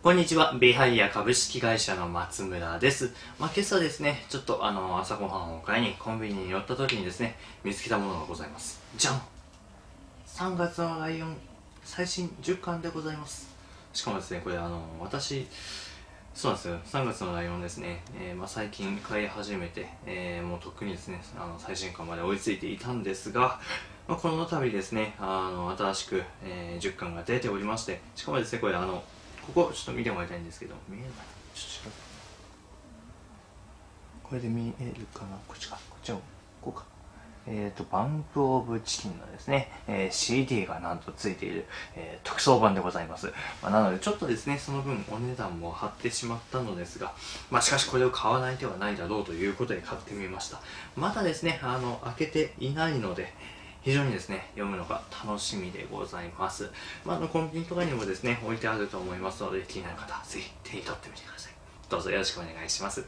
こんにちは。ビハイヤ株式会社の松村です。まあ、今朝ですね、ちょっとあの、朝ごはんを買いにコンビニに寄った時にですね、見つけたものがございます。じゃん !3 月のライオン最新10巻でございます。しかもですね、これあの、私、そうなんですよ。3月のライオンですね。えー、まあ、最近買い始めて、えー、もうとっくにですね、あの、最新刊まで追いついていたんですが、まあ、この度ですね、あの、新しく、えー、10巻が出ておりまして、しかもですね、これあの、ここちょっと見てもらいたいんですけど見えない。ちょっとこれで見えるかな？こっちか。こっちをこうかえっ、ー、とバンプオブチキンのですね、えー、CD がなんとついている、えー、特装版でございます、まあ、なのでちょっとですねその分お値段も張ってしまったのですがまあしかしこれを買わない手はないだろうということで買ってみました。まだですねあの開けていないので非常にですね、読むのが楽しみでございます。まあ、あの、コンビニとかにもですね、置いてあると思いますので、気になる方はぜひ手に取ってみてください。どうぞよろしくお願いします。